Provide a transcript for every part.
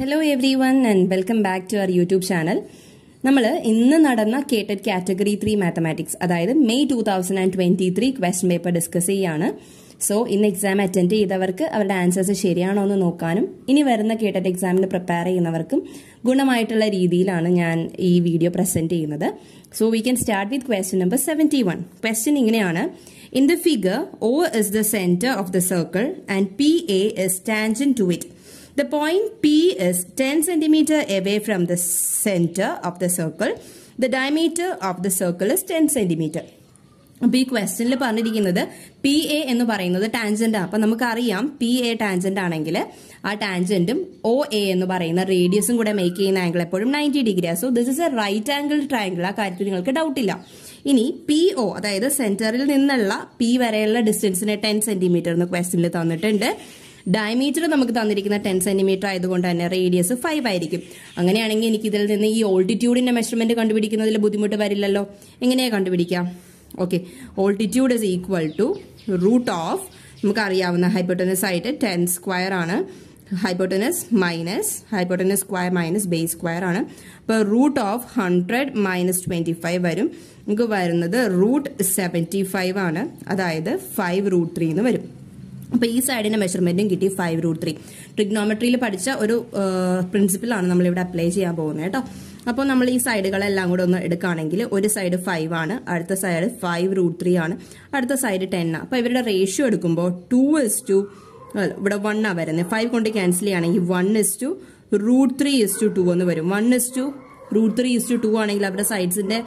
Hello everyone and welcome back to our YouTube channel നമ്മൾ ഇന്ന് നടന്ന കേട്ടഡ് കാറ്റഗറി ത്രീ മാത്തമാറ്റിക്സ് അതായത് May two thousand and twenty three question paper discuss ചെയ്യാണ്. So ഇന്ന് exam attend ചെയ്തവർക്ക് അവരുടെ ആൻസേഴ്സ് ശരിയാണോ എന്ന് നോക്കാനും ഇനി വരുന്ന കേട്ടഡ് എക്സാമിന് പ്രിപ്പയർ ചെയ്യുന്നവർക്കും ഗുണമായിട്ടുള്ള രീതിയിലാണ് ഞാൻ ഈ വീഡിയോ പ്രസന്റ് ചെയ്യുന്നത്. So we can start with question number seventy one question ഇങ്ങനെയാണ്. In the figure O is the centre of the circle and P A is tangent to it The point P is 10 centimeter away from the center of the circle. The diameter of the circle is 10 centimeter. അപ്പോൾ ഈ ക്വസ്റ്റനിൽ പറഞ്ഞിരിക്കുന്നത് P A എന്ന് പറയുന്നത് tangent അപ്പൊ നമുക്കറിയാം P A tangent ആണെങ്കിൽ ആ ടാൻജന്റും O A എന്ന് പറയുന്ന റേഡിയസും കൂടെ മേക്ക് ചെയ്യുന്ന ആംഗിൾ എപ്പോഴും ninety degree so this is a right angle triangle ആ കാര്യത്തിൽ നിങ്ങൾക്ക് ഡൗട്ടില്ല ഇനി പി ഒ അതായത് സെന്ററിൽ നിന്നുള്ള പി വരെയുള്ള ഡിസ്റ്റൻസിന് ടെൻ സെന്റിമീറ്റർ എന്ന് ക്വസ്റ്റനിൽ തന്നിട്ടുണ്ട് ഡയമീറ്റർ നമുക്ക് തന്നിരിക്കുന്ന ടെൻ സെന്റിമീറ്റർ ആയതുകൊണ്ട് തന്നെ റേഡിയസ് ഫൈവ് ആയിരിക്കും. അങ്ങനെയാണെങ്കിൽ എനിക്ക് ഇതിൽ നിന്ന് ഈ ഓൾട്ടിറ്റ്യൂഡിന്റെ മെഷർമെന്റ് കണ്ടുപിടിക്കുന്നതിൽ ബുദ്ധിമുട്ട് വരില്ലല്ലോ. എങ്ങനെയാ കണ്ടുപിടിക്കാം okay altitude is equal to root of നമുക്കറിയാവുന്ന ഹൈപ്പോട്ടനസ് ആയിട്ട് ടെൻ സ്ക്വയർ ആണ്. Hypotenuse minus hypotenuse square minus base square ആണ്. അപ്പോൾ root of hundred minus twenty five വരും. നമുക്ക് വരുന്നത് റൂട്ട് സെവന്റി ഫൈവ് ആണ്. അതായത് ഫൈവ് റൂട്ട് ത്രീ എന്ന് വരും. അപ്പോൾ ഈ സൈഡിന്റെ മെഷർമെന്റും കിട്ടി ഫൈവ് റൂട്ട് ത്രീ ട്രിഗ്നോമെട്രിയിൽ പഠിച്ച ഒരു പ്രിൻസിപ്പിളാണ് നമ്മളിവിടെ അപ്ലൈ ചെയ്യാൻ പോകുന്നത് കേട്ടോ. അപ്പോൾ നമ്മൾ ഈ സൈഡുകളെല്ലാം കൂടെ ഒന്ന് എടുക്കുകയാണെങ്കിൽ ഒരു സൈഡ് ഫൈവ് ആണ് അടുത്ത സൈഡ് ഫൈവ് റൂട്ട് ത്രീ ആണ് അടുത്ത സൈഡ് ടെൻ ആണ് അപ്പോൾ ഇവരുടെ റേഷ്യോ എടുക്കുമ്പോൾ ടു ഇസ് ടു ഇവിടെ വൺ ആ വരുന്നത്. ഫൈവ് കൊണ്ട് ക്യാൻസൽ ചെയ്യുകയാണെങ്കിൽ one is to root three is to to എന്ന് വരും. One is to root three is to to ആണെങ്കിൽ അവരുടെ സൈഡ്സിന്റെ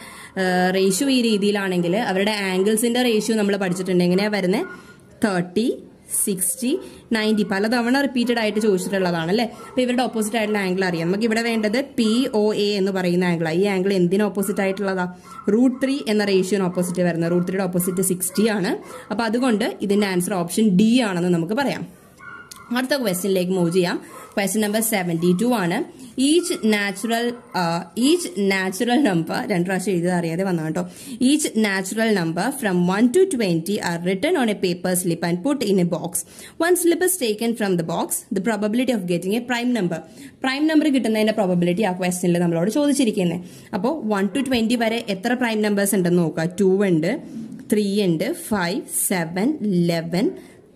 റേഷ്യോ ഈ രീതിയിലാണെങ്കിൽ അവരുടെ ആംഗിൾസിന്റെ റേഷ്യോ നമ്മൾ പഠിച്ചിട്ടുണ്ട്. എങ്ങനെയാണ് വരുന്നത്? തേർട്ടി സിക്സ്റ്റി നയന്റി പലതവണ റിപ്പീറ്റഡ് ആയിട്ട് ചോദിച്ചിട്ടുള്ളതാണ് അല്ലേ അപ്പോൾ ഇവരുടെ ഓപ്പോസിറ്റ് ആയിട്ടുള്ള ആംഗിൾ അറിയാം. നമുക്ക് ഇവിടെ വേണ്ടത് പി ഒ എ എന്ന് പറയുന്ന ആംഗിളാണ് ഈ ആംഗിൾ എന്തിന് ഓപ്പോസിറ്റ് ആയിട്ടുള്ളതാ? റൂട്ട് ത്രീ എന്ന റേഷ്യോന് ഓപ്പോസിറ്റ് വരുന്നത്. റൂട്ട് ത്രീയുടെ ഓപ്പോസിറ്റ് സിക്സ്റ്റി ആണ്. അപ്പോൾ അതുകൊണ്ട് ഇതിന്റെ ആൻസർ ഓപ്ഷൻ ഡി ആണെന്ന് നമുക്ക് പറയാം. അടുത്ത ക്വസ്റ്റ്യനിലേക്ക് മൂവ് ചെയ്യാം. ക്വസ്റ്റ്യൻ നമ്പർ സെവന്റി ടു ആണ്. Each natural each natural number രണ്ട് പ്രാവശ്യം എഴുതി അറിയാതെ വന്നു കേട്ടോ each natural number from one to twenty are written on a paper slip and put in a box one slip is taken from the box the probability of getting a prime number prime number കിട്ടുന്നതിന്റെ probability ആ ക്വസ്റ്റനിൽ നമ്മളോട് ചോദിച്ചിരിക്കുന്നത് അപ്പോൾ one to twenty വരെ എത്ര prime numbers ഉണ്ടെന്ന് നോക്കുക? To ഉണ്ട് ത്രീ ഉണ്ട് five seven eleven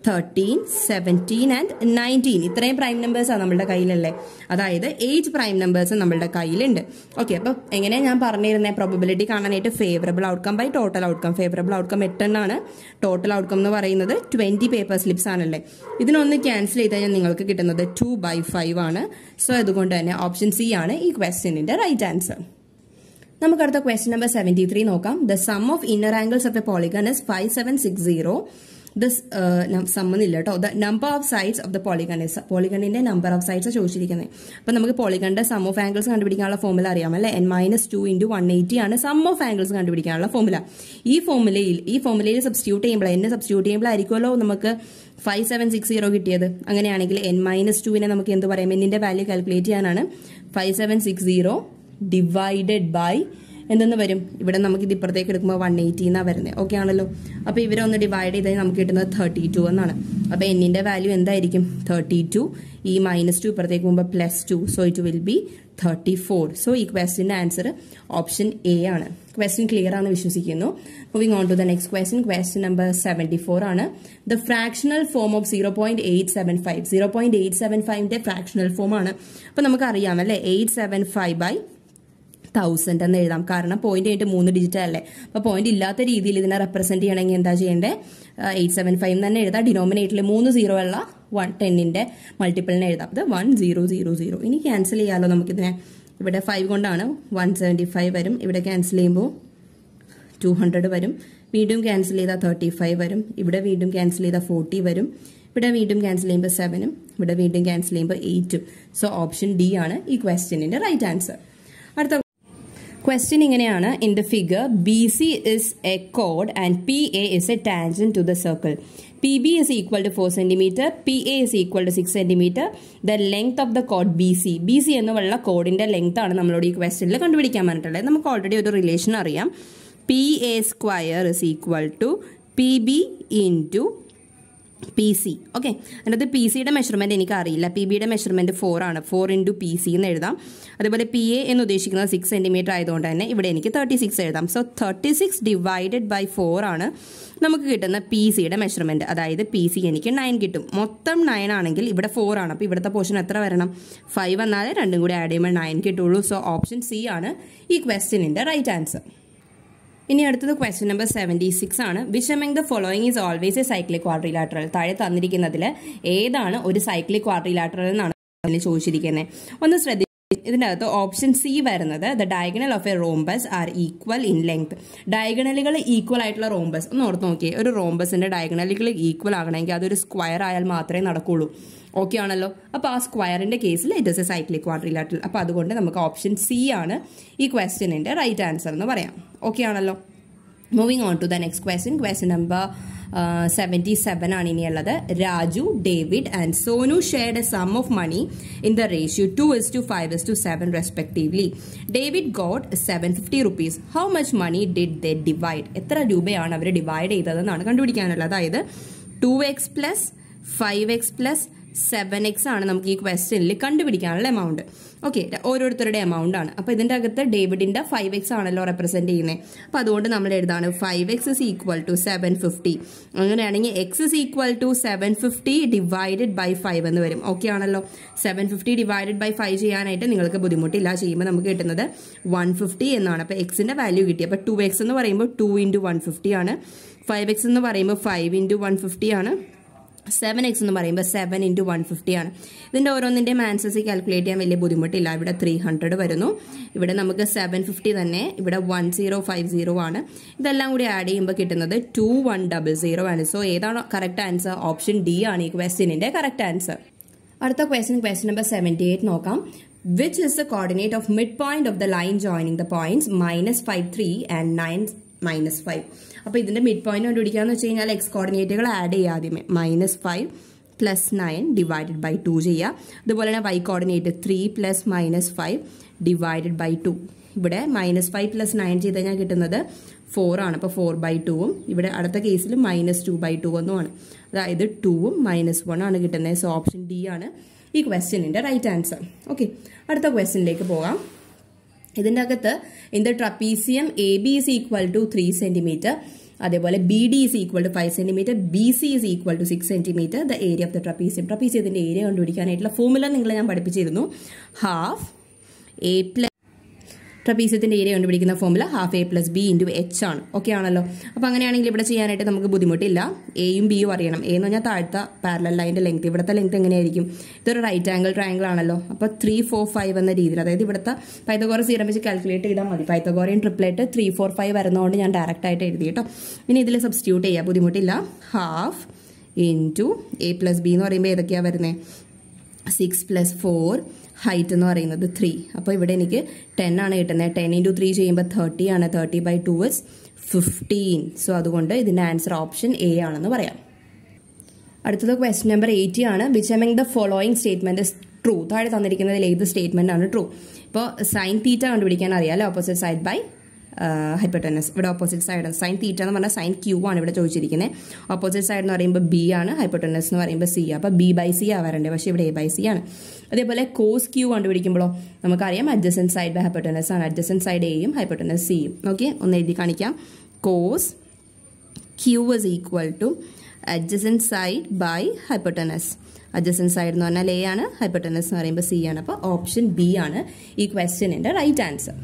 thirteen seventeen and nineteen ഇത്രയും പ്രൈം നമ്പേഴ്സാണ് നമ്മളുടെ കയ്യിലല്ലേ? അതായത് ഏജ് പ്രൈം നമ്പേഴ്സ് നമ്മളുടെ കയ്യിലുണ്ട്. ഓക്കെ അപ്പോൾ എങ്ങനെയാണ് ഞാൻ പറഞ്ഞിരുന്നത് പ്രോബിലിറ്റി കാണാനായിട്ട് favourable outcome by total outcome favourable outcome എട്ടെണ്ണാണ് total outcome എന്ന് പറയുന്നത് ട്വന്റി പേപ്പർ സ്ലിപ്സ് ആണല്ലേ? ഇതിനൊന്ന് ക്യാൻസൽ ചെയ്ത് കഴിഞ്ഞാൽ നിങ്ങൾക്ക് കിട്ടുന്നത് ടു ബൈ ഫൈവ് ആണ്. സോ അതുകൊണ്ട് തന്നെ ഓപ്ഷൻ സി ആണ് ഈ ക്വസ്റ്റ്യനിന്റെ റൈറ്റ് ആൻസർ നമുക്ക് അടുത്ത ക്വസ്റ്റ്യൻ നമ്പർ സെവന്റി ത്രീ നോക്കാം. The sum of inner angles of a polygon is five seven six zero this സമ്മന്നില്ല കേട്ടോ the number of sides of the polygon is പോളിഗണിന്റെ number of sides ചോദിച്ചിരിക്കുന്നത് അപ്പൊ നമുക്ക് പോളിഗണിന്റെ sum of angles കണ്ടുപിടിക്കാനുള്ള formula അറിയാം അല്ലെ? N minus two into one eighty ആണ് sum of angles കണ്ടുപിടിക്കാനുള്ള ഫോമുല ഈ ഫോമുലയിൽ ഈ ഫോമുലയിൽ സബ്സ്റ്റിറ്റ്യൂട്ട് ചെയ്യുമ്പോൾ എന്നെ സബ്സ്റ്റിറ്റ്യൂട്ട് ചെയ്യുമ്പോഴായിരിക്കുമല്ലോ നമുക്ക് ഫൈവ് സെവൻ സിക്സ് സീറോ കിട്ടിയത്. അങ്ങനെയാണെങ്കിൽ എൻ മൈനസ് ടുവിനെ നമുക്ക് എന്ത് പറയാം? എന്നിന്റെ വാല്യൂ കാൽക്കുലേറ്റ് ചെയ്യാനാണ് five seven six zero divided by എന്തെന്ന് വരും? ഇവിടെ നമുക്ക് ഇത് ഇപ്പുറത്തേക്ക് എടുക്കുമ്പോൾ വൺ എയ്റ്റി എന്നാണ് വരുന്നത് ഓക്കെ ആണല്ലോ. അപ്പോൾ ഇവരെ ഒന്ന് ഡിവൈഡ് ചെയ്താൽ നമുക്ക് കിട്ടുന്നത് തേർട്ടി ടു എന്നാണ് അപ്പോൾ എന്നിന്റെ വാല്യൂ എന്തായിരിക്കും? തേർട്ടി ടു ഈ മൈനസ് ടു ഇപ്പുറത്തേക്ക് പോകുമ്പോൾ plus two so it will be thirty four so ഈ ക്വസ്റ്റിന്റെ ആൻസർ ഓപ്ഷൻ എ ആണ്. ക്വസ്റ്റ്യൻ ക്ലിയർ ആണെന്ന് വിശ്വസിക്കുന്നു. Moving on to the next question question number seventy four ആണ് the fractional form of zero point eight seven five zero point eight seven ഫൈവിന്റെ fractional form ആണ്. അപ്പോൾ നമുക്ക് അറിയാം അല്ലേ? Eight seven five by thousand എന്ന് എഴുതാം. കാരണം പോയിന്റ് ആയിട്ട് മൂന്ന് ഡിജിറ്റ് അല്ലേ? അപ്പൊ പോയിന്റ് ഇല്ലാത്ത രീതിയിൽ ഇതിനെ റെപ്രസെന്റ് ചെയ്യണമെങ്കിൽ എന്താ ചെയ്യേണ്ടത് എയ്റ്റ് സെവൻ ഫൈവ് തന്നെ എഴുതാം. ഡിനോമിനേറ്ററിൽ മൂന്ന് സീറോ ഉള്ള വൺ ടെന്നിന്റെ മൾട്ടിപ്പിളിനെ എഴുതാം. അത് വൺ സീറോ സീറോ സീറോ ഇനി ക്യാൻസൽ ചെയ്യാമല്ലോ നമുക്കിതിനെ. ഇവിടെ ഫൈവ് കൊണ്ടാണ് വൺ സെവന്റി ഫൈവ് വരും. ഇവിടെ ക്യാൻസൽ ചെയ്യുമ്പോൾ ടു ഹൺഡ്രഡ് വരും. വീണ്ടും ക്യാൻസൽ ചെയ്താൽ തേർട്ടി ഫൈവ് വരും. ഇവിടെ വീണ്ടും ക്യാൻസൽ ചെയ്താൽ ഫോർട്ടി വരും. ഇവിടെ വീണ്ടും ക്യാൻസൽ ചെയ്യുമ്പോൾ സെവനും ഇവിടെ വീണ്ടും ക്യാൻസൽ ചെയ്യുമ്പോൾ എയ്റ്റും സോ ഓപ്ഷൻ ഡി ആണ് ഈ ക്വസ്റ്റ്യനിന്റെ റൈറ്റ് ആൻസർ അടുത്ത ക്വസ്റ്റ്യൻ ഇങ്ങനെയാണ്. In the figure B C is A code and P A is A tangent to the circle P B is equal to four centimetre P A is equal to six centimetre the length of the code B C B C എന്നുള്ള കോഡിന്റെ length ആണ് നമ്മളോട് ഈ ക്വസ്റ്റ്യനിൽ കണ്ടുപിടിക്കാൻ പറഞ്ഞിട്ടുള്ളത്. നമുക്ക് already ഒരു റിലേഷൻ അറിയാം. P A square is equal to P B into P C okay okay അതിനകത്ത് പി സിയുടെ മെഷർമെന്റ് എനിക്ക് അറിയില്ല പി ബിയുടെ മെഷർമെന്റ് ഫോർ ആണ്. ഫോർ ഇന്റു പി സി എന്ന് എഴുതാം. അതുപോലെ പി എ എന്ന് ഉദ്ദേശിക്കുന്നത് സിക്സ് സെന്റിമീറ്റർ ആയതുകൊണ്ട് തന്നെ ഇവിടെ എനിക്ക് തേർട്ടി സിക്സ് എഴുതാം. So thirty six divided by four ആണ് നമുക്ക് കിട്ടുന്ന പി സിയുടെ മെഷർമെന്റ് അതായത് പി സി എനിക്ക് നയൻ കിട്ടും. മൊത്തം നയൻ ആണെങ്കിൽ ഇവിടെ ഫോർ ആണ്. അപ്പോൾ ഇവിടുത്തെ പോർഷൻ എത്ര വരണം? ഫൈവ് വന്നാലേ രണ്ടും കൂടി ആഡ് ചെയ്യുമ്പോൾ നയൻ കിട്ടുള്ളൂ. സോ ഓപ്ഷൻ സി ആണ് ഈ ക്വസ്റ്റ്യനിന്റെ റൈറ്റ് ആൻസർ ഇനി അടുത്തത് ക്വസ്റ്റ്യൻ നമ്പർ സെവന്റി സിക്സ് ആണ്. Which among the following is always a cyclic quadrilateral താഴെ തന്നിരിക്കുന്നതിൽ ഏതാണ് ഒരു സൈക്ലിക് ക്വാഡ്രിലാറ്ററൽ എന്നാണ് ചോദിച്ചിരിക്കുന്നത് ഒന്ന് ശ്രദ്ധി ഇതിന്റെ അകത്ത് ഓപ്ഷൻ സി വരുന്നത് the diagonal of a rhombus are equal in length ഡയഗണലുകൾ equal ആയിട്ടുള്ള റോംബസ് ഒന്ന് ഓർത്ത് നോക്കിയേ. ഒരു റോംബസിന്റെ ഡയഗണലുകൾ ഈക്വൽ ആകണമെങ്കിൽ അതൊരു സ്ക്വയർ ആയാൽ മാത്രമേ നടക്കുള്ളൂ. ഓക്കെ ആണല്ലോ? അപ്പോൾ ആ സ്ക്വയറിന്റെ കേസിൽ it is a cyclic quadrilateral അപ്പോൾ അതുകൊണ്ട് നമുക്ക് ഓപ്ഷൻ സി ആണ് ഈ ക്വസ്റ്റ്യനിന്റെ റൈറ്റ് ആൻസർ എന്ന് പറയാം. ഓക്കെ ആണല്ലോ? Moving on to the next question question number seventy seven ആണ് ഇനിയുള്ളത് Raju David and Sonu shared a sum of money in the ratio two is to five is to seven respectively David got seven fifty rupees how much money did the divide എത്ര രൂപയാണ് അവർ divide ചെയ്തതെന്നാണ് കണ്ടുപിടിക്കാനുള്ളത്. അതായത് two X plus five X plus seven X ആണ് നമുക്ക് ഈ ക്വസ്റ്റ്യനിൽ കണ്ടുപിടിക്കാനുള്ള എമൗണ്ട് ഓക്കെ ഓരോരുത്തരുടെ എമൗണ്ട് ആണ്. അപ്പോൾ ഇതിന്റെ അകത്ത് ഡേവിഡിന്റെ ഫൈവ് എക്സ് ആണല്ലോ റെപ്രസെന്റ് ചെയ്യുന്നത് അപ്പോൾ അതുകൊണ്ട് നമ്മൾ എഴുതാണ് five X is equal to seven fifty അങ്ങനെയാണെങ്കിൽ X is equal to seven fifty divided by five എന്ന് വരും. ഓക്കെ ആണല്ലോ? Seven fifty divided by five ചെയ്യാനായിട്ട് നിങ്ങൾക്ക് ബുദ്ധിമുട്ടില്ല. ചെയ്യുമ്പോൾ നമുക്ക് കിട്ടുന്നത് വൺ ഫിഫ്റ്റി എന്നാണ്. അപ്പോൾ എക്സിന്റെ വാല്യൂ കിട്ടി. അപ്പോൾ ടു എക്സ് എന്ന് പറയുമ്പോൾ ടു ഇന്റു വൺ ഫിഫ്റ്റി ആണ്. ഫൈവ് എക്സ് എന്ന് പറയുമ്പോൾ ഫൈവ് ഇന്റു വൺ ഫിഫ്റ്റി ആണ്. സെവൻ എക്സ് എന്ന് പറയുമ്പോൾ സെവൻ ഇന്റു വൺ ഫിഫ്റ്റി ആണ്. ഇതിന്റെ ഓരോന്നിന്റെയും ആൻസേഴ്സ് കാൽക്കുലേറ്റ് ചെയ്യാൻ വലിയ ബുദ്ധിമുട്ടില്ല. ഇവിടെ ത്രീ ഹൺഡ്രഡ് വരുന്നു. ഇവിടെ നമുക്ക് സെവൻ ഫിഫ്റ്റി തന്നെ. ഇവിടെ വൺ സീറോ ഫൈവ് സീറോ ആണ്. ഇതെല്ലാം കൂടി ആഡ് ചെയ്യുമ്പോൾ കിട്ടുന്നത് ടു വൺ ഡബിൾ സീറോ ആണ്. സോ ഏതാണ് കറക്റ്റ് ആൻസർ ഓപ്ഷൻ ഡി ആണ് ഈ ക്വസ്റ്റ്യനിന്റെ കറക്റ്റ് ആൻസർ അടുത്ത question question number seventy eight നോക്കാം. Which is the coordinate of mid point of the line joining the points minus five three and nine minus five അപ്പോൾ ഇതിന്റെ mid point കണ്ടുപിടിക്കാന്ന് വെച്ച് കഴിഞ്ഞാൽ X കോർഡിനേറ്റുകൾ ആഡ് ചെയ്യുക ആദ്യമേ. Minus five plus nine divided by two ചെയ്യുക. അതുപോലെ തന്നെ y coordinate three plus minus five divided by two ഇവിടെ മൈനസ് ഫൈവ് പ്ലസ് നയൻ ചെയ്ത് കഴിഞ്ഞാൽ കിട്ടുന്നത് ഫോർ ആണ്. അപ്പോൾ ഫോർ ബൈ ടുവും ഇവിടെ അടുത്ത കേസിൽ മൈനസ് ടു ബൈ ടു ഒന്നുമാണ് അതായത് ടുവും മൈനസ് വൺ ആണ് കിട്ടുന്നത്. സോ ഓപ്ഷൻ ഡി ആണ് ഈ ക്വസ്റ്റ്യനിന്റെ റൈറ്റ് ആൻസർ ഓക്കെ അടുത്ത ക്വസ്റ്റ്യനിലേക്ക് പോകാം. ഇതിന്റെ അകത്ത് in the trapezium A B is equal to three centimetre അതേപോലെ B D is equal to five centimetre B C is equal to six centimetre the area of the trapezium ട്രപ്പീസിയത്തിന്റെ area കണ്ടുപിടിക്കാനായിട്ടുള്ള formula നിങ്ങളെ ഞാൻ പഠിപ്പിച്ചിരുന്നു. Half A plus ട്രപ്പീസിയത്തിന്റെ area കണ്ടുപിടിക്കുന്ന formula half a plus b into h ആണ്. Okay ആണല്ലോ? അപ്പോൾ അങ്ങനെയാണെങ്കിൽ ഇവിടെ ചെയ്യാനായിട്ട് നമുക്ക് ബുദ്ധിമുട്ടില്ല. എയും ബിയും അറിയണം. എ എന്ന് പറഞ്ഞാൽ താഴ്ത്ത പാരലൽ ലൈന്റെ ലെങ്ത് ഇവിടുത്തെ ലെങ്ത് എങ്ങനെയായിരിക്കും? ഇതൊരു റൈറ്റ് ആംഗിൾ ട്രയാംഗിൾ ആണല്ലോ. അപ്പോൾ ത്രീ ഫോർ ഫൈവ് എന്ന രീതിയിൽ അതായത് ഇവിടുത്തെ പൈത്തഗോറസ് സീറം വെച്ച് കാൽക്കുലേറ്റ് ചെയ്താൽ മതി. Pythagorean triplet three four five വരുന്നതുകൊണ്ട് ഞാൻ ഡയറക്റ്റ് ആയിട്ട് എഴുതി കേട്ടോ. ഇനി ഇതിൽ സബ്സ്റ്റിറ്റ്യൂട്ട് ചെയ്യാം. ബുദ്ധിമുട്ടില്ല. Half into a plus b എന്ന് പറയുമ്പോൾ ഏതൊക്കെയാണ് വരുന്നത് സിക്സ് പ്ലസ് ഫോർ ഹൈറ്റ് എന്ന് പറയുന്നത് ത്രീ അപ്പോൾ ഇവിടെ എനിക്ക് ടെൻ ആണ് കിട്ടുന്നത്. ടെൻ ഇന്റു ത്രീ ചെയ്യുമ്പോൾ തേർട്ടി ആണ്. Thirty by two is fifteen so അതുകൊണ്ട് ഇതിന്റെ ആൻസർ ഓപ്ഷൻ എ ആണെന്ന് പറയാം. അടുത്തത് ക്വസ്റ്റ്യൻ നമ്പർ എയ്റ്റി ആണ്. Which among the following statement true താഴെ തന്നിരിക്കുന്നതിൽ ഏത് സ്റ്റേറ്റ്മെന്റ് ആണ് ട്രൂ ഇപ്പോൾ സൈൻ തീറ്റ കണ്ടുപിടിക്കാൻ അറിയാമല്ലോ ഓപ്പോസിറ്റ് സൈഡ് ബൈ ഹൈപ്പർട്ടനസ് ഇവിടെ ഓപ്പോസിറ്റ് സൈഡ് സൈൻ തീറ്റ എന്ന് പറഞ്ഞാൽ സൈൻ ക്യൂ ആണ് ഇവിടെ ചോദിച്ചിരിക്കുന്നത് ഓപ്പോസിറ്റ് സൈഡ് എന്ന് പറയുമ്പോൾ ബി ആണ് ഹൈപ്പർട്ടനസ് എന്ന് പറയുമ്പോൾ സി അപ്പോൾ ബി ബൈ സി ആവാറുണ്ട്. പക്ഷേ ഇവിടെ എ ബൈ സി ആണ്. അതേപോലെ കോസ് ക്യൂ കണ്ടുപിടിക്കുമ്പോഴോ നമുക്കറിയാം അഡ്ജസൻ സൈഡ് ബൈ ഹൈപ്പർട്ടനസ് ആണ്. അഡ്ജസൻ സൈഡ് എയും ഹൈപ്പർട്ടനസ് സിയും ഓക്കെ ഒന്ന് എഴുതി കാണിക്കാം. Cos Q is equal to adjacent side by hypotenuse adjacent side എന്ന് പറഞ്ഞാൽ എ ആണ് ഹൈപ്പർട്ടനസ് എന്ന് പറയുമ്പോൾ സി ആണ്. അപ്പോൾ ഓപ്ഷൻ ബി ആണ്. ഈ ക്വസ്റ്റ്യനിന്റെ റൈറ്റ് ആൻസർ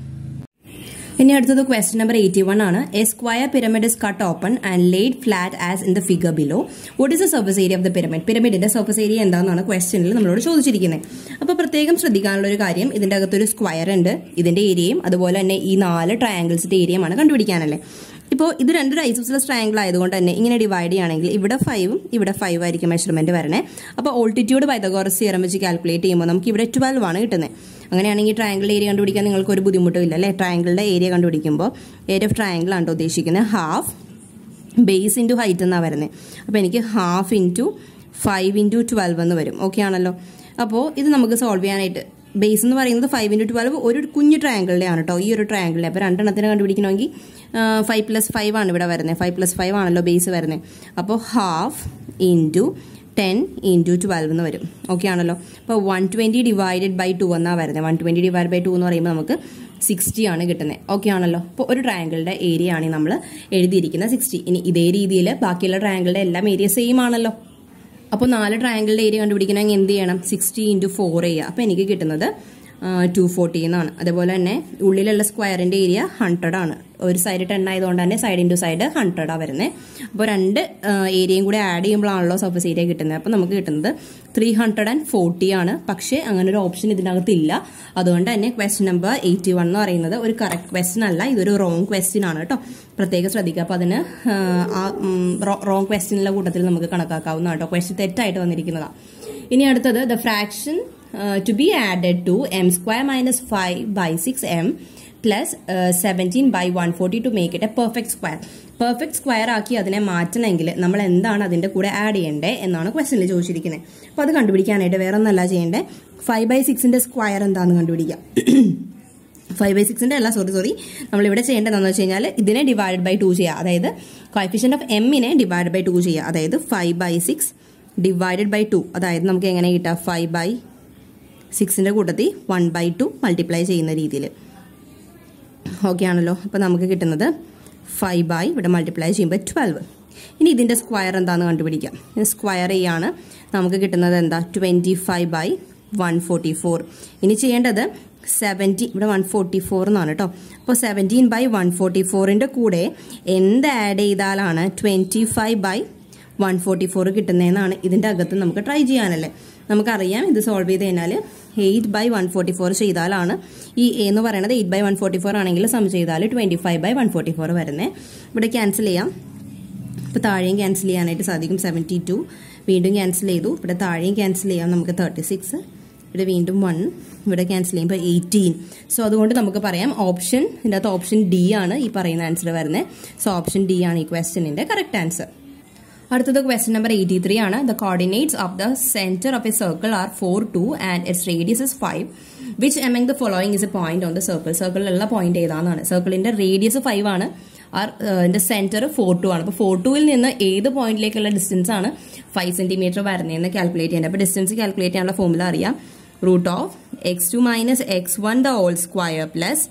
ഇനി അടുത്തത് ക്വസ്റ്റ്യൻ നമ്പർ എയ്റ്റി വൺ ആണ് a square pyramid is cut open and laid flat as in the figure below what is the surface area of the pyramid പിരമിഡിന്റെ surface area എന്താണെന്നാണ് ക്വസ്റ്റ്യനിൽ നമ്മളോട് ചോദിച്ചിരിക്കുന്നത് അപ്പോൾ പ്രത്യേകം ശ്രദ്ധിക്കാനുള്ള ഒരു കാര്യം ഇതിന്റെ അകത്തൊരു സ്ക്വയർ ഉണ്ട് ഇതിന്റെ ഏരിയയും അതുപോലെ തന്നെ ഈ നാല് ട്രയാങ്കിൾസിന്റെ ഏരിയയുമാണ് കണ്ടുപിടിക്കാനല്ലേ. ഇപ്പോൾ ഇത് രണ്ട് ഐസോസിലസ് ട്രയാങ്കിൾ ആയതുകൊണ്ട് തന്നെ ഇങ്ങനെ ഡിവൈഡ് ചെയ്യുകയാണെങ്കിൽ ഇവിടെ ഫൈവും ഇവിടെ ഫൈവ് ആയിരിക്കും മെഷർമെന്റ് വരണേ. അപ്പോൾ ഓൾട്ടിറ്റ്യൂഡ് പൈതഗോറസ് തിയറം വെച്ച് കാൽക്കുലേറ്റ് ചെയ്യുമ്പോൾ നമുക്ക് ഇവിടെ ട്വൽവ് ആണ് കിട്ടുന്നത് അങ്ങനെയാണെങ്കിൽ ട്രയാങ്കിൾ ഏരിയ കണ്ടുപിടിക്കാൻ നിങ്ങൾക്ക് ഒരു ബുദ്ധിമുട്ടും ഇല്ല അല്ലേ ട്രയാങ്കിളുടെ ഏരിയ കണ്ടുപിടിക്കുമ്പോൾ ഏരിയ ഓഫ് ട്രയാങ്കിൾ ആണ് ഉദ്ദേശിക്കുന്നത് ഹാഫ് ബേസ് ഇന്റു ഹൈറ്റ് എന്നാണ് വരുന്നത് അപ്പോൾ എനിക്ക് half into five into twelve എന്ന് വരും. ഓക്കെ ആണല്ലോ? അപ്പോൾ ഇത് നമുക്ക് സോൾവ് ചെയ്യാനായിട്ട് ബേസ് എന്ന് പറയുന്നത് ഫൈവ് ഇന്റു ട്വൽവ് ഒരു കുഞ്ഞു ട്രയാങ്കിളിന്റെ ആണ് കേട്ടോ ഈ ഒരു ട്രയാങ്കിളിന്റെ അപ്പോൾ രണ്ടെണ്ണത്തിന് കണ്ടുപിടിക്കണമെങ്കിൽ ഫൈവ് പ്ലസ് ഫൈവ് ആണ് ഇവിടെ വരുന്നത് ഫൈവ് പ്ലസ് ഫൈവ് ആണല്ലോ ബേസ് വരുന്നത് അപ്പോൾ half into ten into twelve എന്ന് വരും. ഓക്കെ ആണല്ലോ? അപ്പോൾ one twenty divided by two എന്നാണ് വരുന്നത് one twenty divide by two എന്ന് പറയുമ്പോൾ നമുക്ക് സിക്സ്റ്റി ആണ് കിട്ടുന്നത് ഓക്കെ ആണല്ലോ? അപ്പോൾ ഒരു ട്രയാങ്കിളിന്റെ ഏരിയ ആണ് നമ്മൾ എഴുതിയിരിക്കുന്നത് സിക്സ്റ്റി ഇനി ഇതേ രീതിയിൽ ബാക്കിയുള്ള ട്രയാങ്കിളുടെ എല്ലാം ഏരിയ സെയിം ആണല്ലോ? അപ്പോൾ നാല് ട്രയാങ്കിളുടെ ഏരിയ കണ്ടുപിടിക്കണമെങ്കിൽ എന്ത് ചെയ്യണം? സിക്സ്റ്റി ഇന്റു ഫോർ ചെയ്യുക അപ്പോൾ എനിക്ക് കിട്ടുന്നത് ടു ഫോർട്ടി എന്നാണ് അതേപോലെ തന്നെ ഉള്ളിലുള്ള സ്ക്വയറിന്റെ ഏരിയ ഹൺഡ്രഡ് ആണ്. ഒരു സൈഡ് ടെൻ ആയതുകൊണ്ട് തന്നെ സൈഡ് ഇന്റു സൈഡ് ഹൺഡ്രഡാണ് വരുന്നത് അപ്പോൾ രണ്ട് ഏരിയയും കൂടി ആഡ് ചെയ്യുമ്പോഴാണല്ലോ സർഫസ് ഏരിയ കിട്ടുന്നത്. അപ്പോൾ നമുക്ക് കിട്ടുന്നത് ത്രീ ഹൺഡ്രഡ് ആൻഡ് ഫോർട്ടി ആണ്. പക്ഷേ അങ്ങനെ ഒരു ഓപ്ഷൻ ഇതിനകത്ത് ഇല്ല. അതുകൊണ്ട് തന്നെ ക്വസ്റ്റ്യൻ നമ്പർ എയ്റ്റി വൺ എന്ന് പറയുന്നത് ഒരു കറക്റ്റ് ക്വസ്റ്റ്യൻ അല്ല. ഇതൊരു റോങ് ക്വസ്റ്റ്യൻ ആണ് കേട്ടോ. പ്രത്യേകം ശ്രദ്ധിക്കുക. അപ്പോൾ അതിന് ആ റോങ് ക്വസ്റ്റ്യനിലെ കൂട്ടത്തിൽ നമുക്ക് കണക്കാക്കാവുന്നതാണ് കേട്ടോ. ക്വസ്റ്റ്യൻ തെറ്റായിട്ട് വന്നിരിക്കുന്നതാണ് ഇനി അടുത്തത് the fraction to be added to m square minus five by six m plus seventeen by one forty to make it a perfect square perfect square ആക്കി അതിനെ മാറ്റണമെങ്കിൽ നമ്മൾ എന്താണ് അതിന്റെ കൂടെ ആഡ് ചെയ്യേണ്ടത് എന്നാണ് ക്വസ്റ്റനിൽ ചോദിച്ചിരിക്കുന്നത്. അപ്പോൾ അത് കണ്ടുപിടിക്കാനായിട്ട് വേറെ ഒന്നല്ല ചെയ്യേണ്ടത് ഫൈവ് ബൈ സിക്സിന്റെ സ്ക്വയർ എന്താണെന്ന് കണ്ടുപിടിക്കാം. ഫൈവ് ബൈ സിക്സിന്റെ അല്ല സോറി സോറി നമ്മൾ ഇവിടെ ചെയ്യേണ്ടതെന്ന് വെച്ച് കഴിഞ്ഞാൽ ഇതിനെ ഡിവൈഡ് ബൈ ടു ചെയ്യുക അതായത് കോഫിഷ്യന്റ് ഓഫ് എമ്മിനെ ഡിവൈഡ് ബൈ ടു ചെയ്യുക അതായത് five by six divided by two അതായത് നമുക്ക് എങ്ങനെ കിട്ടുക? ഫൈവ് ബൈ സിക്സിന്റെ കൂട്ടത്തിൽ വൺ ബൈ ടു മൾട്ടിപ്ലൈ ചെയ്യുന്ന രീതിയിൽ. ഓക്കെ ആണല്ലോ. അപ്പോൾ നമുക്ക് കിട്ടുന്നത് ഫൈവ് ബൈ ഇവിടെ മൾട്ടിപ്ലൈ ചെയ്യുമ്പോൾ ട്വൽവ് ഇനി ഇതിന്റെ സ്ക്വയർ എന്താണെന്ന് കണ്ടുപിടിക്കാം. സ്ക്വയർ ചെയ്യാണ് നമുക്ക് കിട്ടുന്നത് എന്താ? Twenty five by one forty four ഇനി ചെയ്യേണ്ടത് സെവന്റി ഇവിടെ വൺ ഫോർട്ടി ഫോർ എന്നാണ് കേട്ടോ അപ്പോൾ സെവന്റീൻ ബൈ വൺ ഫോർട്ടി ഫോറിന്റെ കൂടെ എന്ത് ആഡ് ചെയ്താലാണ് twenty five by one forty four കിട്ടുന്നതെന്നാണ് ഇതിന്റെ അകത്ത് നമുക്ക് ട്രൈ ചെയ്യാനല്ലേ. നമുക്കറിയാം ഇത് സോൾവ് ചെയ്ത് കഴിഞ്ഞാൽ eight by one forty four ചെയ്താലാണ് ഈ എ എന്ന് പറയുന്നത് eight by one forty four ആണെങ്കിൽ സം ചെയ്താൽ twenty five by one forty four വരുന്നത് ഇവിടെ ക്യാൻസൽ ചെയ്യാം. ഇപ്പോൾ താഴെയും ക്യാൻസൽ ചെയ്യാനായിട്ട് സാധിക്കും സെവന്റി ടു വീണ്ടും ക്യാൻസൽ ചെയ്തു. ഇവിടെ താഴെയും ക്യാൻസൽ ചെയ്യാം നമുക്ക് തേർട്ടി സിക്സ് ഇവിടെ വീണ്ടും വൺ ഇവിടെ ക്യാൻസൽ ചെയ്യുമ്പോൾ എയ്റ്റീൻ സോ അതുകൊണ്ട് നമുക്ക് പറയാം ഓപ്ഷൻ ഇതിന്റെ അകത്ത് ഓപ്ഷൻ ഡി ആണ് ഈ പറയുന്ന ആൻസർ വരുന്നത് സോ ഓപ്ഷൻ ഡി ആണ് ഈ ക്വസ്റ്റ്യനിന്റെ കറക്റ്റ് ആൻസർ അടുത്തത് ക്വസ്റ്റ്യൻ നമ്പർ എയ്റ്റി ത്രീ ആണ് the coordinates of the centre of a circle are four two and its radius is five which among the following is a point on the circle സർക്കിളിലുള്ള point ഏതാണെന്നാണ്. സർക്കിളിന്റെ radius five ആണ്. R ഇതിന്റെ centre four two ആണ്. അപ്പോൾ four ടുവിൽ നിന്ന് ഏത് പോയിന്റിലേക്കുള്ള ഡിസ്റ്റൻസ് ആണ് ഫൈവ് സെന്റിമീറ്റർ വരുന്നതെന്ന് കാൽക്കുലേറ്റ് ചെയ്യേണ്ടത്? അപ്പോൾ ഡിസ്റ്റൻസ് കാൽക്കുലേറ്റ് ചെയ്യാനുള്ള ഫോമുല അറിയാം. Root of x two minus x one the whole square plus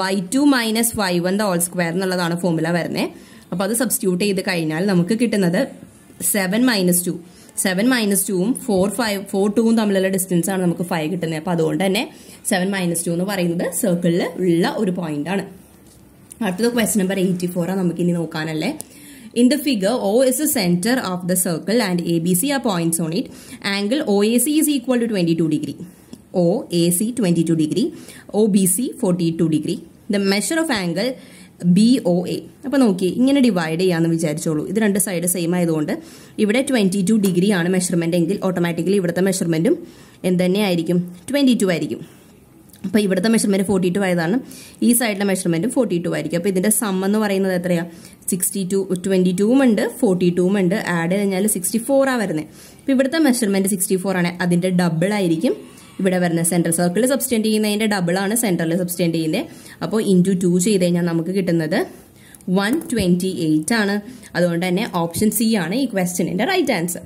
y two minus y one the whole square എന്നുള്ളതാണ് ഫോമുല വരുന്നത്. അപ്പോൾ അത് സബ്സ്റ്റിറ്റ്യൂട്ട് ചെയ്ത് കഴിഞ്ഞാൽ നമുക്ക് കിട്ടുന്നത് seven minus two seven minus ടുവും ഫോർ ഫൈവ് ഫോർ ടൂവും തമ്മിലുള്ള ഡിസ്റ്റൻസ് ആണ് നമുക്ക് ഫൈവ് കിട്ടുന്നത്. അപ്പോൾ അതുകൊണ്ട് തന്നെ സെവൻ മൈനസ് ടു എന്ന് പറയുന്നത് സർക്കിളിൽ ഉള്ള ഒരു പോയിന്റ് ആണ്. അടുത്തത് ക്വസ്റ്റ്യൻ നമ്പർ എയ്റ്റി ഫോർ ആണ് നമുക്ക് ഇനി നോക്കാനല്ലേ. In the figure, O is the center of the circle and ABC are points on it. Angle OAC is equal to 22 degree OAC 22 degree. OBC 42 degree The measure of angle B O A അപ്പോൾ നോക്കി ഇങ്ങനെ divide ചെയ്യാമെന്ന് വിചാരിച്ചോളൂ. ഇത് രണ്ട് side same ആയതുകൊണ്ട് ഇവിടെ twenty two degree ആണ് measurement എങ്കിൽ ഓട്ടോമാറ്റിക്കലി ഇവിടുത്തെ മെഷർമെന്റും എന്ത് തന്നെയായിരിക്കും ട്വന്റി ടു ആയിരിക്കും. അപ്പോൾ ഇവിടുത്തെ മെഷർമെന്റ് ഫോർട്ടി ടു ആയതാണ്. ഈ സൈഡിലെ മെഷർമെന്റും ഫോർട്ടി ടു ആയിരിക്കും. അപ്പോൾ ഇതിന്റെ സം എന്ന് പറയുന്നത് എത്രയാണ് സിക്സ്റ്റി ടു ട്വന്റി ടൂവും ഉണ്ട് ഫോർട്ടി ടൂവും ഉണ്ട്. ആഡ് ചെയ്ത് കഴിഞ്ഞാൽ സിക്സ്റ്റി ഫോറാണ് വരുന്നത് അപ്പോൾ ഇവിടുത്തെ മെഷർമെന്റ് സിക്സ്റ്റി ഫോർ ആണ്. അതിന്റെ ഡബിൾ ആയിരിക്കും. ഇവിടെ വരുന്ന സെൻട്രൽ സർക്കിൾ സബ്സ്റ്റെൻഡ് ചെയ്യുന്നതിന്റെ ഡബിളാണ് ആണ് സെൻട്രലിൽ സബ്സ്റ്റെൻഡ് ചെയ്യുന്നത് അപ്പോൾ ഇന്റു ടു ചെയ്ത് കഴിഞ്ഞാൽ നമുക്ക് കിട്ടുന്നത് വൺ ട്വന്റി എയ്റ്റ് ആണ്. അതുകൊണ്ട് തന്നെ ഓപ്ഷൻ സി ആണ് ഈ ക്വസ്റ്റ്യനിന്റെ റൈറ്റ് ആൻസർ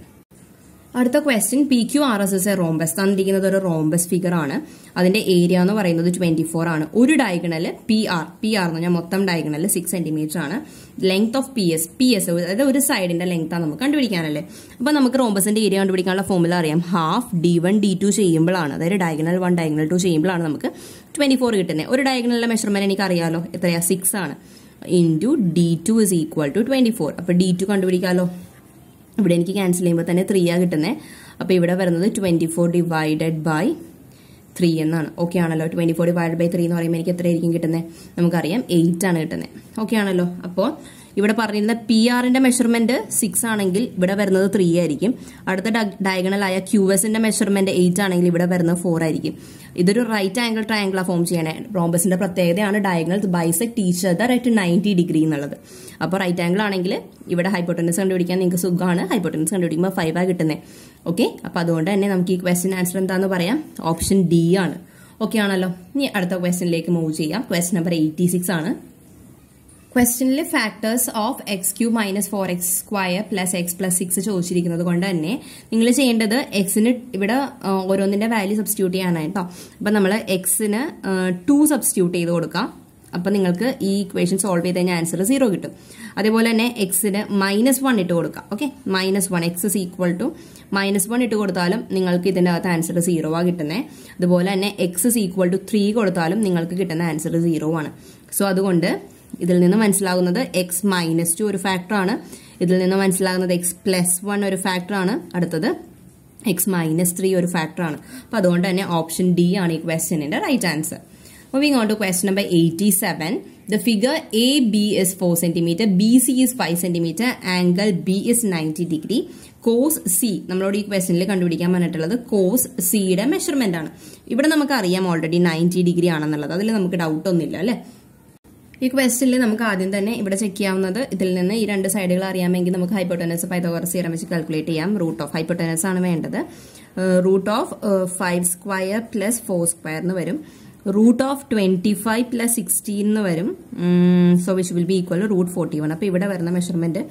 അടുത്ത question P Q R S is a rhombus തന്നിരിക്കുന്നത് ഒരു റോംബസ് ഫിഗർ ആണ്. അതിന്റെ ഏരിയ എന്ന് പറയുന്നത് ട്വന്റി ഫോർ ആണ്. ഒരു diagonal P R P R എന്ന് പറഞ്ഞാൽ മൊത്തം ഡയഗണൽ സിക്സ് സെന്റിമീറ്റർ ആണ്. Length of P S P S അതായത് ഒരു സൈഡിന്റെ ലെങ്ത് ആണ് നമുക്ക് കണ്ടുപിടിക്കാനല്ലേ. അപ്പൊ നമുക്ക് റോംബസിന്റെ ഏരിയ കണ്ടുപിടിക്കാനുള്ള ഫോമുല അറിയാം. Half d one d two ചെയ്യുമ്പോഴാണ്. അതായത് ഡയഗണൽ വൺ ഡയഗണൽ ടു ചെയ്യുമ്പോഴാണ് നമുക്ക് ട്വന്റി ഫോർ കിട്ടുന്നത് ഒരു ഡയഗണലിന്റെ മെഷർമെന്റ് എനിക്ക് അറിയാലോ എത്രയാ? സിക്സ് ആണ്. Into d two is equal to twenty four അപ്പൊ ഡി ടു കണ്ടുപിടിക്കാമല്ലോ ഇവിടെ എനിക്ക് ക്യാൻസൽ ചെയ്യുമ്പോൾ തന്നെ ത്രീ ആണ് കിട്ടുന്നത് അപ്പോൾ ഇവിടെ വരുന്നത് twenty four divided by three എന്നാണ്. ഓക്കെ ആണല്ലോ. Twenty four divide by three എന്ന് പറയുമ്പോൾ എനിക്ക് എത്രയായിരിക്കും കിട്ടുന്നത് നമുക്കറിയാം എയ്റ്റ് ആണ് കിട്ടുന്നത് ഓക്കെ ആണല്ലോ. അപ്പോൾ ഇവിടെ പറഞ്ഞിരുന്ന പി ആറിന്റെ മെഷർമെന്റ് സിക്സ് ആണെങ്കിൽ ഇവിടെ വരുന്നത് ത്രീ ആയിരിക്കും. അടുത്ത ഡയഗണൽ ആയ ക്യു എസിന്റെ മെഷർമെന്റ് എയ്റ്റ് ആണെങ്കിൽ ഇവിടെ വരുന്നത് ഫോർ ആയിരിക്കും. ഇതൊരു റൈറ്റ് ആംഗിൾ ട്രയാംഗിൾ ഫോം ചെയ്യണേ. റോംബസിന്റെ പ്രത്യേകതയാണ് ഡയഗണൽ ബൈസെക് ടീച്ചർ ദ റൈറ്റ് നയന്റി ഡിഗ്രി എന്നുള്ളത്. അപ്പോൾ റൈറ്റ് ആംഗിൾ ആണെങ്കിൽ ഇവിടെ ഹൈപ്പോട്ടൻസ് കണ്ടുപിടിക്കാൻ നിങ്ങൾക്ക് സുഖമാണ്. ഹൈപ്പോട്ടൻസ് കണ്ടുപിടിക്കുമ്പോൾ ഫൈവ് ആ കിട്ടുന്നേ. ഓക്കെ അപ്പൊ അതുകൊണ്ട് തന്നെ നമുക്ക് ഈ ക്വസ്റ്റ്യൻ ആൻസർ എന്താന്ന് പറയാം? ഓപ്ഷൻ ഡി ആണ്. ഓക്കെ ആണല്ലോ? ഇനി അടുത്ത ക്വസ്റ്റ്യനിലേക്ക് മൂവ് ചെയ്യാം. ക്വസ്റ്റ്യൻ നമ്പർ എയ്റ്റി സിക്സ് ആണ്. ക്വസ്റ്റ്യനിലെ factors of x cube minus four x square plus x plus six ചോദിച്ചിരിക്കുന്നത് കൊണ്ട് തന്നെ നിങ്ങൾ ചെയ്യേണ്ടത് എക്സിന് ഇവിടെ ഓരോന്നിന്റെ വാല്യൂ സബ്സ്റ്റിറ്റ്യൂട്ട് ചെയ്യാനായിട്ടോ അപ്പൊ നമ്മൾ എക്സിന് ടു സബ്സ്റ്റിറ്റ്യൂട്ട് ചെയ്ത് കൊടുക്കാം. അപ്പൊ നിങ്ങൾക്ക് ഈ ഇക്വേഷൻ സോൾവ് ചെയ്ത് കഴിഞ്ഞാൽ ആൻസർ സീറോ കിട്ടും. അതേപോലെ തന്നെ എക്സിന് മൈനസ് വൺ ഇട്ട് കൊടുക്കാം. Okay minus one x is equal to minus one ഇട്ട് കൊടുത്താലും നിങ്ങൾക്ക് ഇതിന്റെ അകത്ത് ആൻസർ സീറോ ആ കിട്ടുന്നത് അതുപോലെ തന്നെ x is equal to three കൊടുത്താലും നിങ്ങൾക്ക് കിട്ടുന്ന ആൻസർ സീറോ ആണ്. സോ അതുകൊണ്ട് ഇതിൽ നിന്ന് മനസ്സിലാകുന്നത് എക്സ് മൈനസ് ടു ഒരു ഫാക്ടറാണ് ഇതിൽ നിന്ന് മനസ്സിലാകുന്നത് എക്സ് പ്ലസ് വൺ ഒരു ഫാക്ടറാണ് അടുത്തത് എക്സ് മൈനസ് ത്രീ ഒരു ഫാക്ടറാണ് അപ്പൊ അതുകൊണ്ട് തന്നെ ഓപ്ഷൻ ഡി ആണ് ഈ ക്വസ്റ്റ്യനിന്റെ right answer moving on to question number eighty seven the figure A B is four centimetre B C is five centimetre angle B is ninety degree cos C നമ്മളോട് ഈ ക്വസ്റ്റനിൽ കണ്ടുപിടിക്കാൻ പറഞ്ഞിട്ടുള്ളത് കോസ് സിയുടെ measurement ആണ്. ഇവിടെ നമുക്ക് അറിയാം ഓൾറെഡി നയന്റി ഡിഗ്രി ആണെന്നുള്ളത്. അതിൽ നമുക്ക് ഡൗട്ട് ഒന്നുമില്ല അല്ലേ? ഈ ക്വസ്റ്റിൽ നമുക്ക് ആദ്യം തന്നെ ഇവിടെ ചെക്ക് ചെയ്യാവുന്നത് ഇതിൽ നിന്ന് ഈ രണ്ട് സൈഡുകൾ അറിയാമെങ്കിൽ നമുക്ക് ഹൈപ്പോട്ടനസ് പൈതഗോറസ് തിയറം വെച്ച് കാൽക്കുലേറ്റ് ചെയ്യാം. റൂട്ട് ഓഫ് ഹൈപ്പോട്ടനസ് ആണ് വേണ്ടത്. Root of five square plus four square എന്ന് വരും. Root of twenty five plus sixteen എന്ന് വരും so which will be equal root forty one അപ്പൊ ഇവിടെ വരുന്ന മെഷർമെന്റ്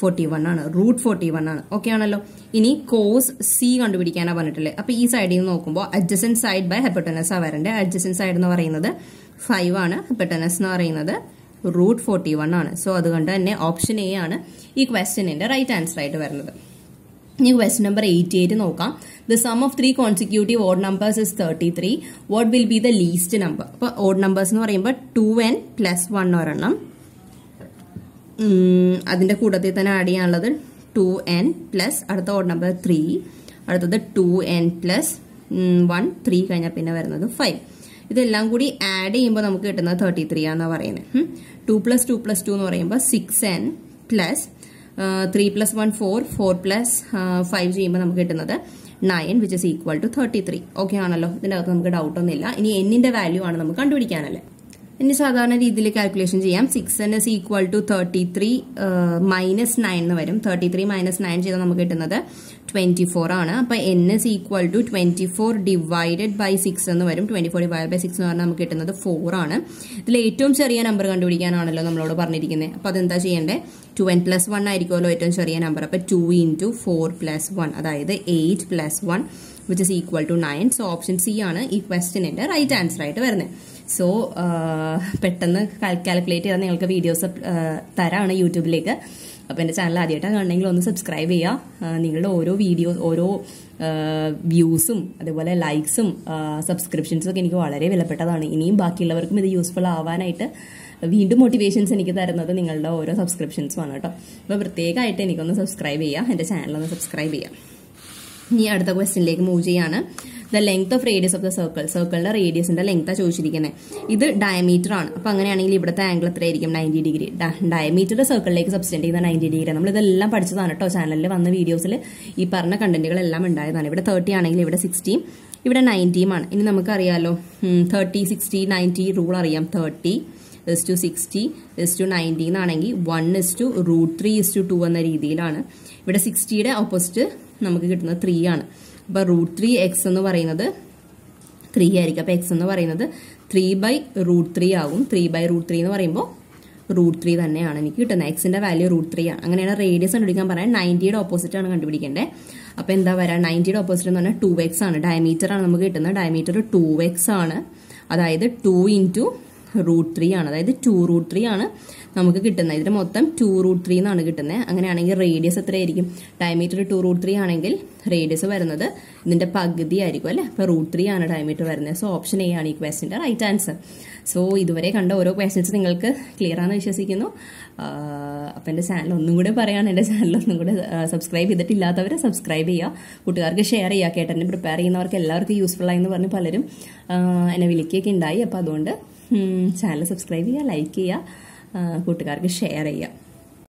ഫോർട്ടി വൺ ആണ്. റൂട്ട് ഫോർട്ടി വൺ ആണ്. ഓക്കെ ആണല്ലോ? ഇനി കോസ് സി കണ്ടുപിടിക്കാനാണ് പറഞ്ഞിട്ടുള്ളത് അപ്പൊ ഈ സൈഡിൽ നിന്ന് നോക്കുമ്പോൾ അഡ്ജസൻ സൈഡ് ബൈ ഹെപ്പറ്റനസ് ആ വരണ്ടേ? അഡ്ജസൻ സൈഡ് എന്ന് പറയുന്നത് ഫൈവ് ആണ്. പെട്ടനസ് എന്ന് പറയുന്നത് റൂട്ട് ഫോർട്ടി വൺ ആണ്. സോ അതുകൊണ്ട് തന്നെ ഓപ്ഷൻ എ ആണ് ഈ ക്വസ്റ്റ്യനിന്റെ റൈറ്റ് ആൻസർ ആയിട്ട് വരുന്നത്. ഇനി ക്വസ്റ്റ്യൻ നമ്പർ എയ്റ്റി എയ്റ്റ് നോക്കാം. The sum of three consecutive odd numbers is thirty three what will be the least number അപ്പൊ ഓഡ് നമ്പേഴ്സ് എന്ന് പറയുമ്പോൾ ടു എൻ പ്ലസ് വൺ ഒരെണ്ണം. അതിന്റെ കൂട്ടത്തിൽ തന്നെ ആഡ് ചെയ്യാനുള്ളത് ടു എൻ പ്ലസ് അടുത്ത ഓഡ് നമ്പർ ത്രീ അടുത്തത് two n plus one three കഴിഞ്ഞാൽ പിന്നെ വരുന്നത് ഫൈവ് ഇതെല്ലാം കൂടി ആഡ് ചെയ്യുമ്പോൾ നമുക്ക് കിട്ടുന്നത് തേർട്ടി ത്രീ ആണെന്നാണ് പറയുന്നത് two plus two plus two എന്ന് പറയുമ്പോൾ six n plus three plus one four four plus five ചെയ്യുമ്പോൾ നമുക്ക് കിട്ടുന്നത് nine which is equal to thirty three okay ആണല്ലോ. ഇതിന്റെ അകത്ത് നമുക്ക് ഡൗട്ട് ഒന്നുമില്ല. ഇനി എന്നിന്റെ വാല്യൂ ആണ് നമുക്ക് കണ്ടുപിടിക്കാനല്ലേ. ഇനി സാധാരണ രീതിയിൽ കാൽക്കുലേഷൻ ചെയ്യാം. Six n is equal to thirty three minus nine എന്ന് വരും. തേർട്ടി ത്രീ മൈനസ് നയൻ ചെയ്താൽ നമുക്ക് കിട്ടുന്നത് ട്വന്റി ഫോർ ആണ്. അപ്പോൾ n is equal to twenty four divided by six എന്ന് വരും. Twenty four divide by six എന്ന് പറഞ്ഞാൽ നമുക്ക് കിട്ടുന്നത് ഫോർ ആണ്. ഇതിൽ ഏറ്റവും ചെറിയ നമ്പർ കണ്ടുപിടിക്കാനാണല്ലോ നമ്മളോട് പറഞ്ഞിരിക്കുന്നത് അപ്പോൾ അതെന്താ ചെയ്യേണ്ടത് ടു എൻ പ്ലസ് വൺ ആയിരിക്കുമല്ലോ ഏറ്റവും ചെറിയ നമ്പർ അപ്പോൾ two into four plus one അതായത് eight plus one which is equal to nine so option C ആണ് ഈ ക്വസ്റ്റിനിന്റെ റൈറ്റ് ആൻസർ ആയിട്ട് വരുന്നത് സോ പെട്ടെന്ന് കാൽക്കുലേറ്റ് ചെയ്താൽ നിങ്ങൾക്ക് വീഡിയോസ് തരാണ് യൂട്യൂബിലേക്ക്. അപ്പോൾ എന്റെ ചാനൽ ആദ്യമായിട്ടാണ് കാണണമെങ്കിൽ ഒന്ന് സബ്സ്ക്രൈബ് ചെയ്യുക നിങ്ങളുടെ ഓരോ വീഡിയോ ഓരോ വ്യൂസും അതുപോലെ ലൈക്സും സബ്സ്ക്രിപ്ഷൻസും ഒക്കെ എനിക്ക് വളരെ വിലപ്പെട്ടതാണ്. ഇനിയും ബാക്കിയുള്ളവർക്കും ഇത് യൂസ്ഫുൾ ആവാനായിട്ട് വീണ്ടും മോട്ടിവേഷൻസ് എനിക്ക് തരുന്നത് നിങ്ങളുടെ ഓരോ സബ്സ്ക്രിപ്ഷൻസും ആണ് കേട്ടോ. അപ്പോൾ പ്രത്യേകമായിട്ട് എനിക്കൊന്ന് സബ്സ്ക്രൈബ് ചെയ്യുക എന്റെ ചാനലൊന്ന് സബ്സ്ക്രൈബ് ചെയ്യാം. ഇനി അടുത്ത ക്വസ്റ്റ്യനിലേക്ക് മൂവ് ചെയ്യാണ്. The length of radius of the circle സർക്കിളിന്റെ റേഡിയസിന്റെ ലെങ്താ ചോദിച്ചിരിക്കുന്നത് ഇത് ഡയമീറ്റർ ആണ്. അപ്പൊ അങ്ങനെയാണെങ്കിൽ ഇവിടുത്തെ ആംഗിൾ എത്രയായിരിക്കും നയന്റി ഡിഗ്രി ഡയമീറ്റർ സർക്കിളിലേക്ക് സബ്സ്റ്റെൻഡ് ചെയ്യുന്ന നയന്റി ഡിഗ്രി നമ്മൾ ഇതെല്ലാം പഠിച്ചതാണ് കേട്ടോ ചാനലിൽ വന്ന വീഡിയോസിൽ ഈ പറഞ്ഞ കണ്ടന്റുകളെല്ലാം ഉണ്ടായതാണ്. ഇവിടെ തേർട്ടി ആണെങ്കിൽ ഇവിടെ സിക്സ്റ്റി ഇവിടെ നയന്റിയുമാണ് ഇനി നമുക്കറിയാലോ. തേർട്ടി സിക്സ്റ്റി നയന്റി റൂൾ അറിയാം. Thirty is to sixty is to ninety എന്നാണെങ്കിൽ one is to root three is to two എന്ന രീതിയിലാണ്. ഇവിടെ സിക്സ്റ്റിയുടെ ഓപ്പോസിറ്റ് നമുക്ക് കിട്ടുന്നത് ത്രീ ആണ്. അപ്പൊ റൂട്ട് ത്രീ എക്സ് എന്ന് പറയുന്നത് ത്രീ ആയിരിക്കും. അപ്പൊ എക്സ് എന്ന് പറയുന്നത് ത്രീ ബൈ റൂട്ട് ത്രീ ആകും ത്രീ ബൈ റൂട്ട് ത്രീ എന്ന് പറയുമ്പോൾ റൂട്ട് ത്രീ തന്നെയാണ് എനിക്ക് കിട്ടുന്നത്. എക്സിന്റെ വാല്യൂ റൂട്ട് ത്രീ ആണ്. അങ്ങനെയാണ് റേഡിയസ് കണ്ടുപിടിക്കാൻ പറയാൻ നയന്റിയുടെ ഓപ്പോസിറ്റ് ആണ് കണ്ടുപിടിക്കേണ്ടത്. അപ്പൊ എന്താ വരാ? നയന്റിയുടെ ഓപ്പോസിറ്റ് എന്ന് പറഞ്ഞാൽ ടു എക്സ് ആണ്. ഡയമീറ്റർ ആണ് നമുക്ക് കിട്ടുന്നത്. ഡയമീറ്റർ ടു എക്സ് ആണ്. അതായത് ടു ഇന്റു റൂട്ട് ത്രീ ആണ്. അതായത് ടു റൂട്ട് ത്രീ ആണ് നമുക്ക് കിട്ടുന്നത്. ഇതിന് മൊത്തം ടു റൂട്ട് ത്രീ എന്നാണ് കിട്ടുന്നത്. അങ്ങനെയാണെങ്കിൽ റേഡിയസ് എത്രയായിരിക്കും? ഡയമീറ്റർ ടു റൂട്ട് ത്രീ ആണെങ്കിൽ റേഡിയസ് വരുന്നത് ഇതിന്റെ പകുതി ആയിരിക്കും അല്ലെ? അപ്പൊ റൂട്ട് ത്രീ ആണ് ഡയമീറ്റർ വരുന്നത്. സോ ഓപ്ഷൻ എ ആണ് ഈ ക്വസ്റ്റിന്റെ റൈറ്റ് ആൻസർ സോ ഇതുവരെ കണ്ട ഓരോ ക്വസ്റ്റ്യൻസ് നിങ്ങൾക്ക് ക്ലിയർ ആണെന്ന് വിശ്വസിക്കുന്നു. അപ്പം എന്റെ ചാനൽ ഒന്നും കൂടെ പറയാണ്. എന്റെ ചാനൽ ഒന്നും കൂടെ സബ്സ്ക്രൈബ് ചെയ്തിട്ടില്ലാത്തവരെ സബ്സ്ക്രൈബ് ചെയ്യുക. കൂട്ടുകാർക്ക് ഷെയർ ചെയ്യുക. കേട്ടെ പ്രിപ്പയർ ചെയ്യുന്നവർക്ക് എല്ലാവർക്കും യൂസ്ഫുൾ ആയി എന്ന് പറഞ്ഞ് പലരും എന്നെ വിളിക്കുകയൊക്കെ ഉണ്ടായി. അപ്പോൾ അതുകൊണ്ട് ചാനൽ സബ്സ്ക്രൈബ് ചെയ്യുക ലൈക്ക് ചെയ്യുക കൂട്ടുകാർക്ക് ഷെയർ ചെയ്യുക.